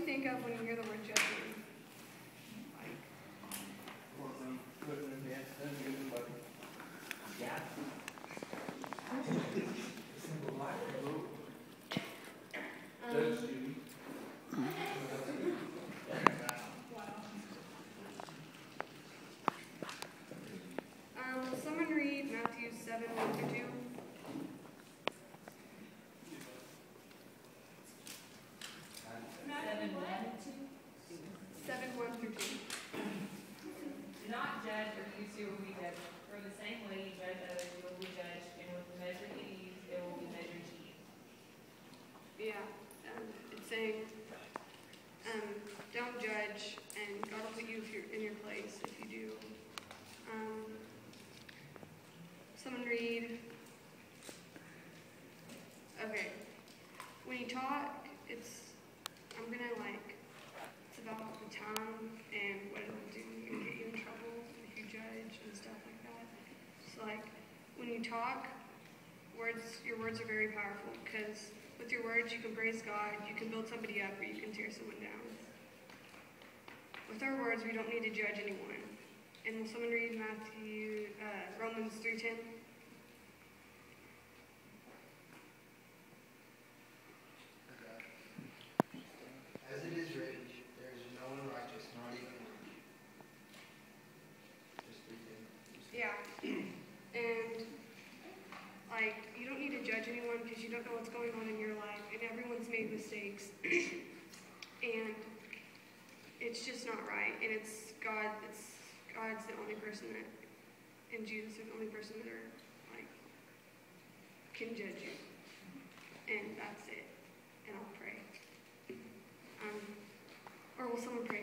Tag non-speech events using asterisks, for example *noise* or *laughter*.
think of when you hear the word judging? Um, Judy. um, someone read Matthew seven one through two? Seven one. Through two. Do not judge or you too will be judged. For the same way you judge others, you will be judged, and with the measure you use, it will be measured to you. Yeah, um, it's saying, um, don't judge, and God will put you in your place if you do. Um, someone read. Okay, when you talk, it's I'm gonna like, it's about the time and what it'll do and get you in trouble if you judge and stuff like that. So like, when you talk, words, your words are very powerful because with your words you can praise God, you can build somebody up, or you can tear someone down. With our words, we don't need to judge anyone. And will someone read Matthew, uh, Romans 3.10? Don't know what's going on in your life, and everyone's made mistakes, *clears throat* and it's just not right. And it's God. It's God's the only person that, and Jesus is the only person that are like can judge you, and that's it. And I'll pray. Um, or will someone pray?